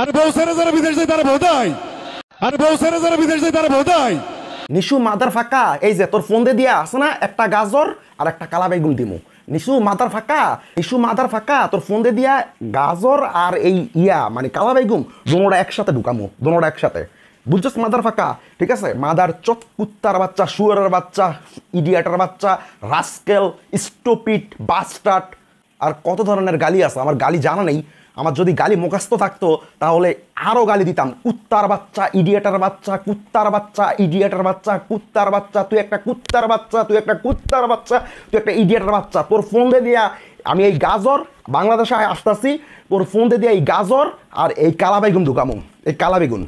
আর বউ ছেড়ে যারা বিদেশ যায়, তারা ভোদায় আর বউ ছেড়ে যারা বিদেশ যায়, তারা নিশু, মাদার ফাঁকা, এই যে তোর ফোন দিয়ে দিয়া আছে না, একটা গাজর আর একটা কালা বেগুন দিমু। নিশু, মাদার ফাঁকা, নিশু, মাদার ফাঁকা, তোর ফোন দিয়ে দিয়া গাজর আর এই ইয়া মানে কালা বেগুন, দোনোটা একসাথে ঢুকামু, দোনোটা একসাথে। বুঝছস, মাদার ফাঁকা? ঠিক আছে? মাদার চট কুত্তার বাচ্চা, শুয়ারের বাচ্চা, ইডিয়াটার বাচ্চা, রাস্কেল স্টোপিট বাস্টার্ট আর কত ধরনের গালি আছে? আমার গালি জানা নেই। আমার যদি গালি মুখাস্ত থাকতো, তাহলে আরও গালি দিতাম। কুত্তার বাচ্চা ইডিয়েটার বাচ্চা, কুত্তার বাচ্চা ইডিয়েটার বাচ্চা, কুত্তার বাচ্চা, তুই একটা কুত্তার বাচ্চা, তুই একটা কুত্তার বাচ্চা, তুই একটা ইডিয়েটার বাচ্চা। তোর ফোন দিয়ে দিয়া আমি এই গাজর বাংলাদেশে আসতেছি। তোর ফোন দিয়ে দিয়া এই গাজর আর এই কালা বেগুন ঢুকামু, এই কালা বেগুন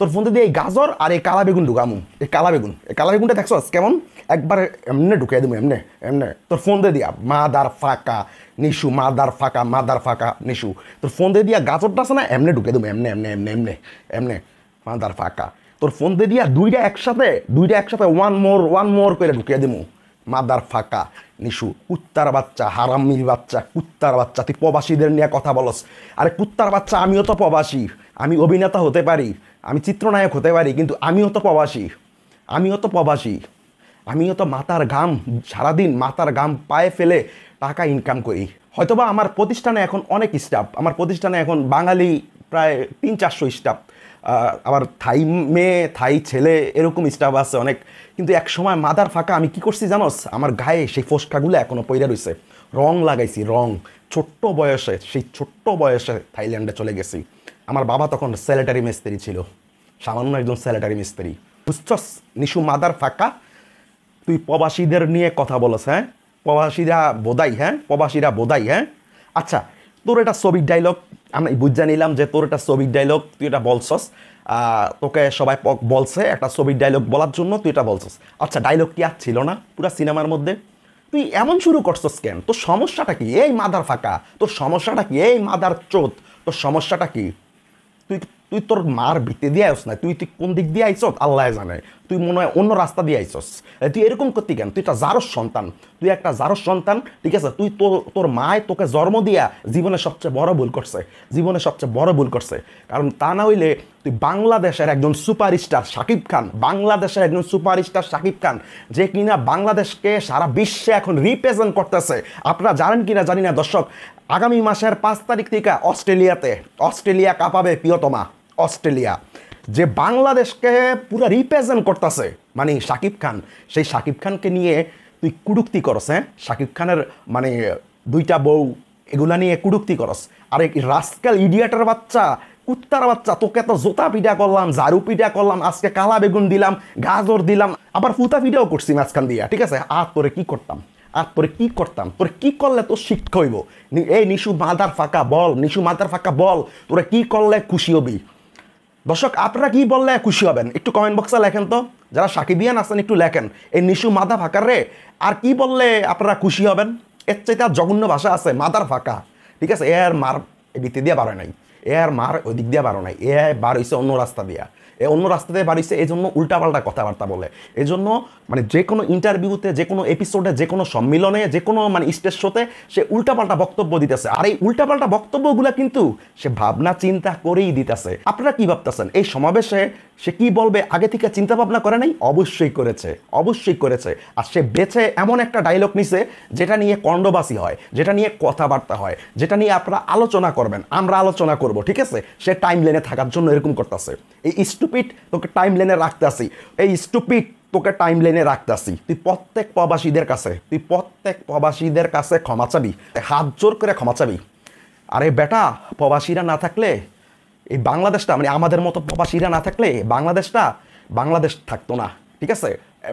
তোর ফোন দিয়ে এই গাজর আর এই কালা বেগুন ঢুকামু। এই কালা বেগুন। এই কালা বেগুনটা দেখছস? কেমন? একবার এমনে ঢুকিয়ে দেবো এমনে এমনে। তোর ফোন দিয়ে দিয়া মাদার ফাঁকা, নিশু, মাদার ফাঁকা মাদার ফাঁকা, নিশু। তোর ফোন দিয়ে দিয়া গাজরটা আছে না, এমনে ঢুকিয়ে দেবো এমনে এমনে এমনে এমনে এমনে, মাদার ফাঁকা। তোর ফোন দিয়ে দিয়া দুইটা একসাথে দুইটা একসাথে ওয়ান মোর ওয়ান মোর করে ঢুকিয়ে দেবো মাদার ফাঁকা, নিশু, কুত্তার বাচ্চা, হারামির বাচ্চা, কুত্তার বাচ্চা, তুই প্রবাসীদের নিয়ে কথা বলস। আরে কুত্তার বাচ্চা, আমিও তো প্রবাসী, আমি অভিনেতা হতে পারি আমি চিত্রনায়ক হতে পারি, কিন্তু আমিও তো প্রবাসী। আমিও তো প্রবাসী। আমিও তো মাথার গাম সারাদিন মাতার গাম পায়ে ফেলে টাকা ইনকাম করি। হয়তোবা আমার প্রতিষ্ঠানে এখন অনেক স্টাফ আমার প্রতিষ্ঠানে এখন বাঙালি প্রায় তিন চারশো স্টাফ আবার থাই মেয়ে, থাই ছেলে এরকম স্টাফ আছে অনেক। কিন্তু এক সময় মাদার ফাঁকা, আমি কি করছি জানোস? আমার গায়ে সেই ফোসকাগুলো এখনও পইরা রয়েছে রং লাগাইছি, রং। ছোট্ট বয়সে, সেই ছোট্ট বয়সে থাইল্যান্ডে চলে গেছি। আমার বাবা তখন স্যালেটারি মিস্ত্রি ছিল। সামান্য একজন স্যালেটারি মিস্ত্রি। বুঝছস নিশু মাদার ফাঁকা। তুই প্রবাসীদের নিয়ে কথা বলস হ্যাঁ? প্রবাসীরা বোধাই হ্যাঁ? প্রবাসীরা বোধাই হ্যাঁ? আচ্ছা তোর এটা ছবির ডায়লগ আমি বুঝা নিলাম যে তোর এটা ছবির ডায়লগ তুই এটা বলছস। তোকে সবাই বলছে একটা ছবির ডায়লগ বলার জন্য তুই এটা বলছস। আচ্ছা ডায়লগ কি আর ছিল না? পুরা সিনেমার মধ্যে। তুই এমন শুরু করছস কেন? তোর সমস্যাটা কি? এই মাদার ফাঁকা। তোর সমস্যাটা কি? এই মাদার চোত তোর সমস্যাটা কি? তুই তুই তোর মার ভিতে দিয়ে আইস তুই তুই কোন দিক দিয়ে আইস আল্লাহ জানে। তুই মনে হয় অন্য রাস্তা দিয়ে আইসস তুই এরকম করতে কেন? তুই একটা জারস সন্তান। তুই একটা জারস সন্তান, ঠিক আছে? তুই তোর তোর মায় তোকে জন্ম দিয়া জীবনে সবচেয়ে বড় ভুল করছে। জীবনে সবচেয়ে বড় ভুল করছে। কারণ তা না হইলে তুই বাংলাদেশের একজন সুপারস্টার শাকিব খান, বাংলাদেশের একজন সুপারস্টার শাকিব খান, যে কিনা বাংলাদেশকে সারা বিশ্বে এখন রিপ্রেজেন্ট করতেছে। আপনারা জানেন কিনা জানি না, দর্শক? আগামী মাসের পাঁচ তারিখ থেকে অস্ট্রেলিয়াতে, অস্ট্রেলিয়া কাঁপাবে প্রিয়তমা। অস্ট্রেলিয়া। যে বাংলাদেশকে পুরো রিপ্রেজেন্ট করতেছে মানে শাকিব খান, সেই শাকিব খানকে নিয়ে তুই কুডুক্তি করস হ্যাঁ? শাকিব খানের মানে দুইটা বউ, এগুলা নিয়ে কুডুক্তি করস। আর রাস্কাল ইডিয়াটার বাচ্চা, কুত্তার বাচ্চা, তোকে তো জোতা পিঠা করলাম, ঝাড়ু পিঠা করলাম, আজকে কালা বেগুন দিলাম, গাজর দিলাম, আবার ফুতা পিঠাও করছি মাঝখান দিয়া, ঠিক আছে? আর তোরে কি করতাম? আর তোরে কি করতাম? তোরে কি করলে তোর শিক্ষা হইব? এই নিশু মাদার ফাঁকা বল, নিশু মাদার ফাঁকা বল, তোরে কি করলে খুশি হবি? দর্শক, আপনারা কি বললে খুশি হবেন? একটু কমেন্ট বক্সে লেখেন তো। যারা সাকিবিয়ান আছেন, একটু লেখেন। এই নিশু মাদা ফাঁকার রে। আর কি বললে আপনারা খুশি হবেন? এর চাইতে আর জঘন্য ভাষা আছে মাদার ফাঁকা। ঠিক আছে? এ আর মার ভিত্তি দিয়ে বারো নাই। এ আর মার ওই দিক দিয়ে বারো নাই। এ বার হয়েছে অন্য রাস্তা দিয়া। এ অন্য রাস্তা দিয়ে বার হইছে এই জন্য উল্টাপাল্টা কথাবার্তা বলে। এই জন্য মানে যে কোনো ইন্টারভিউতে যে কোনো এপিসোডে যে কোনো সম্মিলনে, যে কোনো মানে স্টেজ শোতে সে উল্টাপাল্টা বক্তব্য দিতেছে। আর এই উল্টাপাল্টা বক্তব্যগুলো কিন্তু সে ভাবনা চিন্তা করেই দিতেছে। আপনারা কি ভাবতেছেন? এই সমাবেশে সে কি বলবে, আগে থেকে চিন্তা ভাবনা করে নাই? অবশ্যই করেছে অবশ্যই করেছে। আর সে বেছে এমন একটা ডায়লগ নিছে, যেটা নিয়ে কণ্ডবাসী হয়, যেটা নিয়ে কথাবার্তা হয়, যেটা নিয়ে আপনারা আলোচনা করবেন, আমরা আলোচনা করব, ঠিক আছে? সে টাইম লেনে থাকার জন্য এরকম করতেছে। এই স্টুপিড তোকে টাইম লেনে রাখতে আসি এই স্টুপিড তোকে টাইম লাইনে রাখতেছি। তুই প্রত্যেক প্রবাসীদের কাছে, তুই প্রত্যেক প্রবাসীদের কাছে ক্ষমা চাবি, হাত জোর করে ক্ষমা চাবি। আরে বেটা, প্রবাসীরা না থাকলে এই বাংলাদেশটা মানে আমাদের মতো প্রবাসীরা না থাকলে বাংলাদেশটা বাংলাদেশ থাকতো না ঠিক আছে?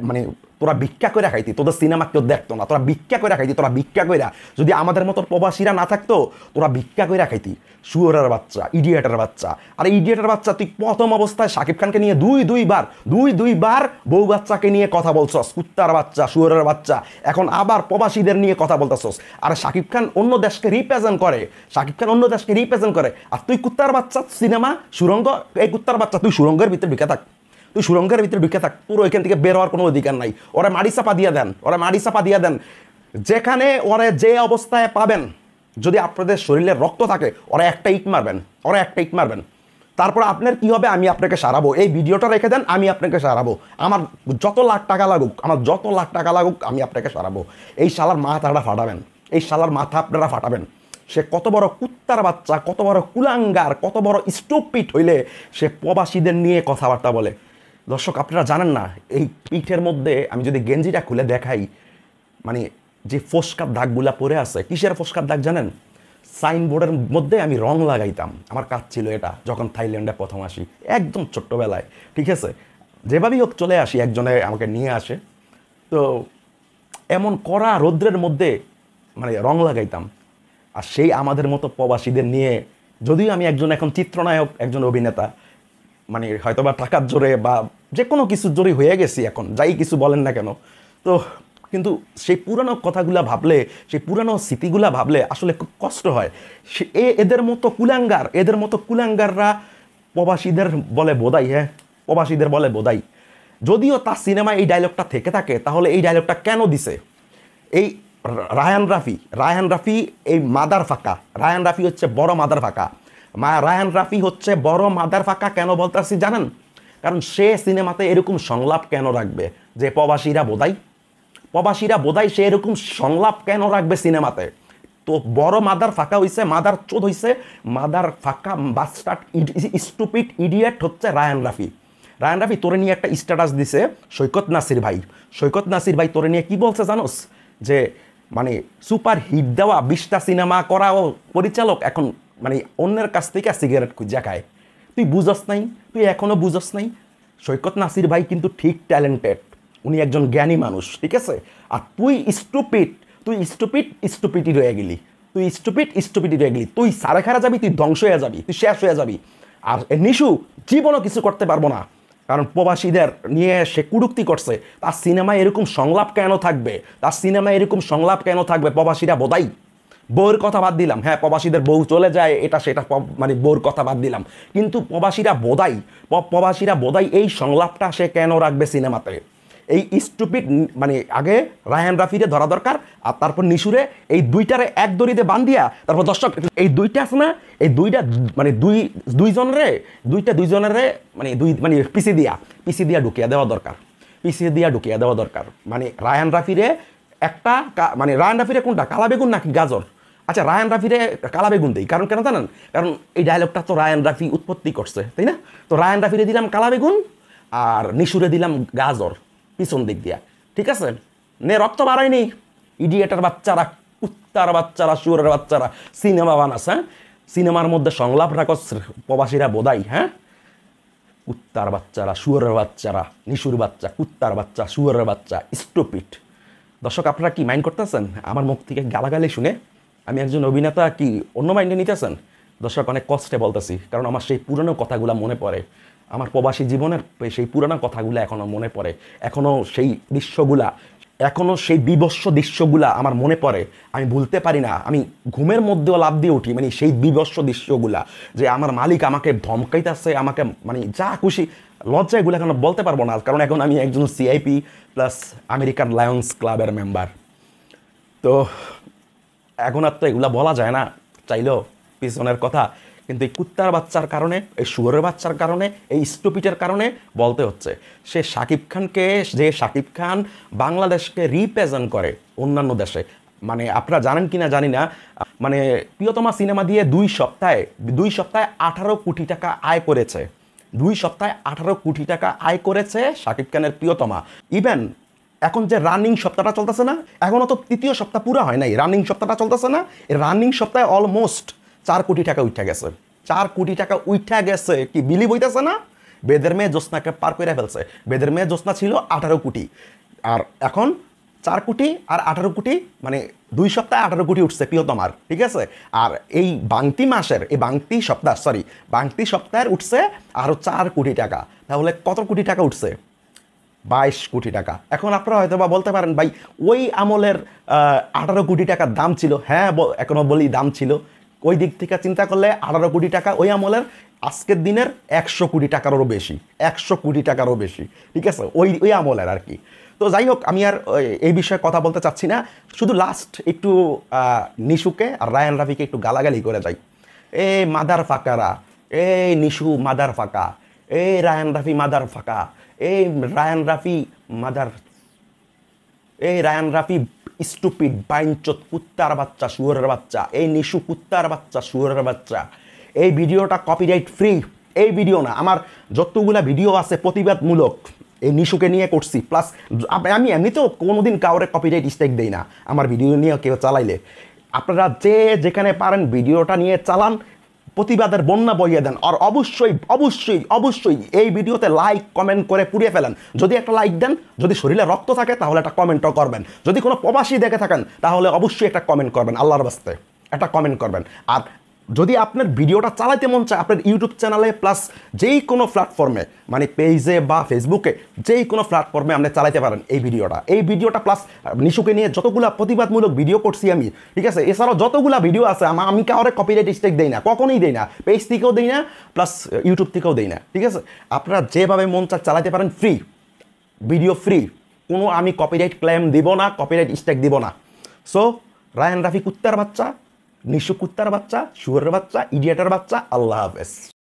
মানে তোরা ভিক্ষা করে খাইতি, তোদের সিনেমা কেউ দেখতো না। তোরা ভিক্ষা করে খাইতি, তোরা ভিক্ষা কইরা যদি আমাদের মতো প্রবাসীরা না থাকতো, তোরা ভিক্ষা কইরা খাইতি। শুয়োরের বাচ্চা ইডিয়েটার বাচ্চা। আর ইডিয়েটার বাচ্চা তুই প্রথম অবস্থায় শাকিব খানকে নিয়ে দুই, দুইবার দুই, দুইবার বউ বাচ্চাকে নিয়ে কথা বলছস। কুত্তার বাচ্চা, শুয়োরের বাচ্চা। এখন আবার প্রবাসীদের নিয়ে কথা বলতেছস। আর শাকিব খান অন্য দেশকে রিপ্রেজেন্ট করে। শাকিব খান অন্য দেশকে রিপ্রেজেন্ট করে। আর তুই কুত্তার বাচ্চা সিনেমা সুরঙ্গ, এই কুত্তার বাচ্চা তুই সুরঙ্গের ভিতরে ঢুকে থাক। তুই সুরঙ্গের ভিতরে ঢুকে থাক। পুরো এখান থেকে বের হওয়ার কোনো অধিকার নাই। ওরা মাড়ি চাপা দিয়ে দেন, ওরা মাড়ি চাপা দিয়ে দেন। যেখানে ওরা যে অবস্থায় পাবেন, যদি আপনাদের শরীরে রক্ত থাকে, ওরা একটা ইট মারবেন, ওরা একটা ইট মারবেন। তারপর আপনার কি হবে? আমি আপনাকে সারাবো। এই ভিডিওটা রেখে দেন, আমি আপনাকে সারাবো। আমার যত লাখ টাকা লাগুক, আমার যত লাখ টাকা লাগুক, আমি আপনাকে সারাবো। এই শালার মাথাটা ফাটাবেন। এই শালার মাথা আপনারা ফাটাবেন। সে কত বড় কুত্তার বাচ্চা, কত বড় কুলাঙ্গার, কত বড় স্টুপিট হইলে সে প্রবাসীদের নিয়ে কথাবার্তা বলে। দর্শক, আপনারা জানেন না, এই পিঠের মধ্যে আমি যদি গেঞ্জিটা খুলে দেখাই মানে যে ফোসকার দাগগুলা পরে আছে, কিসের ফোসকার দাগ জানেন? সাইনবোর্ডের মধ্যে আমি রং লাগাইতাম, আমার কাজ ছিল এটা, যখন থাইল্যান্ডে প্রথম আসি, একদম ছোট্টবেলায়, ঠিক আছে? যেভাবেই হোক চলে আসি, একজনে আমাকে নিয়ে আসে, তো এমন কড়া রৌদ্রের মধ্যে মানে রং লাগাইতাম, আর সেই আমাদের মতো প্রবাসীদের নিয়ে, যদিও আমি একজন এখন চিত্রনায়ক, একজন অভিনেতা মানে হয়তো বা টাকার জোরে বা যে কোনো কিছুর জোরে হয়ে গেছি এখন, যাই কিছু বলেন না কেন। তো কিন্তু সেই পুরানো কথাগুলা ভাবলে, সেই পুরানো স্মৃতিগুলা ভাবলে আসলে খুব কষ্ট হয়। সে এ এদের মতো কুলাঙ্গার, এদের মতো কুলাঙ্গাররা প্রবাসীদের বলে বোধাই হ্যাঁ? প্রবাসীদের বলে বোধাই। যদিও তার সিনেমায় এই ডায়লগটা থেকে থাকে, তাহলে এই ডায়লগটা কেন দিছে? এই রায়ান রাফি রায়ান রাফি এই মাদার ফাঁকা, রায়ান রাফি হচ্ছে বড় মাদার ফাঁকা। মা রায়ান রাফি হচ্ছে বড় মাদার ফাঁকা কেন বলতেছি জানেন? কারণ সে সিনেমাতে এরকম সংলাপ কেন রাখবে? যে প্রবাসীরা বোধাই? প্রবাসীরা বোধাই সে এরকম সংলাপ কেন রাখবে সিনেমাতে? তো বড় মাদার ফাঁকা হইছে, মাদার চোদ হইছে, motherfucker bastard stupid idiot হচ্ছে রায়ান রাফি। রায়ান রাফি তোরে নিয়ে একটা স্ট্যাটাস দিছে সৈকত নাসির ভাই। সৈকত নাসির ভাই তোরে নিয়ে কি বলছে জানোস? যে মানে সুপার হিট দেওয়া, বিশটা সিনেমা করা ও পরিচালক এখন মানে অন্যের কাছ থেকে সিগারেট খুঁজা খায়। তুই বুঝস নাই, তুই এখনও বুঝস নাই? সৈকত নাসির ভাই কিন্তু ঠিক ট্যালেন্টেড উনি একজন জ্ঞানী মানুষ, ঠিক আছে? আর তুই স্টুপিড তুই স্টুপিড স্টুপিটি রয়ে গেলি। তুই স্টুপিড স্টুপিটি রয়ে গেলি। তুই সারে খারা যাবি, তুই ধ্বংস হয়ে যাবি, তুই শেষ হয়ে যাবি। আর নিশু, জীবনও কিছু করতে পারব না। কারণ প্রবাসীদের নিয়ে সে কুড়ুক্তি করছে। তার সিনেমায় এরকম সংলাপ কেন থাকবে? তার সিনেমায় এরকম সংলাপ কেন থাকবে? প্রবাসীরা বোধাই। বউর কথা বাদ দিলাম। হ্যাঁ প্রবাসীদের বউ চলে যায়, এটা সেটা মানে বউর কথা বাদ দিলাম। কিন্তু প্রবাসীরা বোধাই প্রবাসীরা বোধাই এই সংলাপটা সে কেন রাখবে সিনেমাতে? এই স্টুপিড মানে আগে রায়ান রাফিরে ধরা দরকার, আর তারপর নিশুরে এই দুইটারে এক দড়িতে বান্ধিয়া, তারপর দর্শক, এই দুইটা আছে না, এই দুইটা মানে দুই, দুইজনরে, দুইটা দুইজনের মানে দুই মানে পিসি দিয়া পিসি দিয়া ঢুকিয়ে দেওয়া দরকার। পিসি দিয়া ঢুকিয়ে দেওয়া দরকার। মানে রায়ান রাফিরে একটা মানে রায়ান রাফিরে কোনটা? কালা বেগুন নাকি গাজর? আচ্ছা রায়ান রাফিরে কালা বেগুন দিই। কারণ কেন জানেন? কারণ এই ডায়লগটা তো রায়ান রাফি উৎপত্তি করছে, তাই না? তো রায়ান রাফিরে দিলাম কালা বেগুন আর নিশুরে দিলাম গাজর, পিছন দিক দিয়া। ঠিক আছে? নে, রক্ত বাড়ায়নি ইডিয়েটার বাচ্চারা, কুত্তার বাচ্চারা, শুয়ারের বাচ্চারা, সিনেমা বানাস হ্যাঁ? সিনেমার মধ্যে সংলাপ রাখস, প্রবাসীরা বোধাই হ্যাঁ? কুত্তার বাচ্চারা, শুয়ারের বাচ্চারা, নিশুর বাচ্চা, কুত্তার বাচ্চা, শুয়ারের বাচ্চা স্টুপিট দর্শক, আপনারা কি মাইন্ড করতেছেন? আমার মুখ থেকে গালাগালি শুনে আমি একজন অভিনেতা কি অন্য মাইন্ডে নিতেছেন? দর্শক, অনেক কষ্টে বলতেছি, কারণ আমার সেই পুরনো কথাগুলো মনে পড়ে। আমার প্রবাসী জীবনের সেই পুরনো কথাগুলো এখনও মনে পড়ে। এখনও সেই দৃশ্যগুলা এখনও সেই বিবস্ব দৃশ্যগুলা আমার মনে পড়ে। আমি ভুলতে পারি না। আমি ঘুমের মধ্যেও লাভ দিয়ে উঠি মানে সেই বিবস্ব দৃশ্যগুলা যে আমার মালিক আমাকে ধমকাইতেছে, আমাকে মানে যা খুশি লজ্জা এগুলো এখন বলতে পারব না? কারণ এখন আমি একজন সিআইপি প্লাস আমেরিকান লায়ন্স ক্লাবের মেম্বার তো এখন আর তো এগুলা বলা যায় না। চাইলেও পিছনের কথা, কিন্তু এই কুত্তার বাচ্চার কারণে, এই শুয়ারের বাচ্চার কারণে, এই স্টুপিটের কারণে বলতে হচ্ছে। সে শাকিব খানকে, যে শাকিব খান বাংলাদেশকে রিপ্রেজেন্ট করে অন্যান্য দেশে। মানে আপনারা জানেন কি না জানি না মানে প্রিয়তমা সিনেমা দিয়ে দুই সপ্তাহে দুই সপ্তাহে আঠারো কোটি টাকা আয় করেছে। দুই সপ্তাহে আঠারো কোটি টাকা আয় করেছে শাকিব খানের প্রিয়তমা। ইভেন এখন যে রানিং সপ্তাহটা চলতেছে না এখনও তো তৃতীয় সপ্তাহ পুরো হয় নাই। রানিং সপ্তাহটা চলতেছে না রানিং সপ্তাহে অলমোস্ট চার কোটি টাকা উঠা গেছে। চার কোটি টাকা উঠা গেছে কি বিলি বইতেছে না? বেদের মেয়ে জ্যোৎস্নাকে পার করে ফেলছে। বেদের মেয়ে জ্যোৎস্না ছিল আঠারো কোটি। আর এখন চার কোটি আর আঠারো কোটি মানে দুই সপ্তাহে আঠারো কোটি উঠছে প্রিয়তমার ঠিক আছে? আর এই বাংতি মাসের, এই বাংতি সপ্তাহ সরি বাংতি সপ্তাহের উঠছে আরও চার কোটি টাকা। তাহলে কত কোটি টাকা উঠছে? বাইশ কোটি টাকা। এখন আপনারা হয়তো বা বলতে পারেন, ভাই, ওই আমলের আঠারো কোটি টাকার দাম ছিল। হ্যাঁ ব- এখনও বলি দাম ছিল। ওই দিক থেকে চিন্তা করলে আঠারো কোটি টাকা ওই আমলের আজকের দিনের একশো কোটি টাকারও বেশি, একশো কোটি টাকারও বেশি। ঠিক আছে? ওই ওই আমলের আর কি। তো যাই হোক, আমি আর এই বিষয়ে কথা বলতে চাচ্ছি না। শুধু লাস্ট একটু নিশুকে আর রায়ান রাফিকে একটু গালাগালি করে যাই। এ মাদার ফাঁকারা, এই নিশু মাদার ফাঁকা, এই রায়ান রাফি মাদার ফাঁকা এই রায়ান রাফি মাদার, এই রায়ান রাফি স্টুপিড বাইনচোত কুত্তার বাচ্চা, শুয়োরের বাচ্চা, এই নিশু কুত্তার বাচ্চা, শুয়োরের বাচ্চা। এই ভিডিওটা কপিরাইট ফ্রি এই ভিডিও না, আমার যতগুলা ভিডিও আছে প্রতিবাদমূলক, এই নিশুকে নিয়ে করছি প্লাস আমি এমনিতেও কোনোদিন কাউরে কপিরাইট স্টেক দেই না, আমার ভিডিও নিয়ে কেউ চালাইলে। আপনারা যে যেখানে পারেন ভিডিওটা নিয়ে চালান প্রতিবাদের বন্যা বইয়ে দেন। আর অবশ্যই অবশ্যই অবশ্যই এই ভিডিওতে লাইক কমেন্ট করে পুড়িয়ে ফেলেন। যদি একটা লাইক দেন, যদি শরীরে রক্ত থাকে, তাহলে একটা কমেন্টও করবেন। যদি কোনো প্রবাসী দেখে থাকেন, তাহলে অবশ্যই একটা কমেন্ট করবেন, আল্লাহর বাস্তে একটা কমেন্ট করবেন। আর যদি আপনার ভিডিওটা চালাতে মন চায়, আপনার ইউটিউব চ্যানেলে প্লাস যেই কোনো প্ল্যাটফর্মে মানে পেজে বা ফেসবুকে যেই কোনো প্ল্যাটফর্মে আপনি চালাতে পারেন এই ভিডিওটা। এই ভিডিওটা প্লাস নিশুকে নিয়ে যতগুলা প্রতিবাদমূলক ভিডিও করছি আমি, ঠিক আছে? এছাড়াও যতগুলা ভিডিও আছে, আমা- আমি কাউরে কপিরাইট স্টেক দেই না, কখনোই দেই না পেজ থেকেও দেই না প্লাস ইউটিউব থেকেও দেই না, ঠিক আছে? আপনারা যেভাবে মন চায় চালাতে পারেন ফ্রি ভিডিও ফ্রি কোনো আমি কপিরাইট ক্লেম দিব না কপিরাইট স্টেক দিব না। সো রায়ান রাফি কুত্তার বাচ্চা নিশু কুত্তার বাচ্চা শুয়ারের বাচ্চা ইডিয়েটার বাচ্চা আল্লাহ হাফেজ।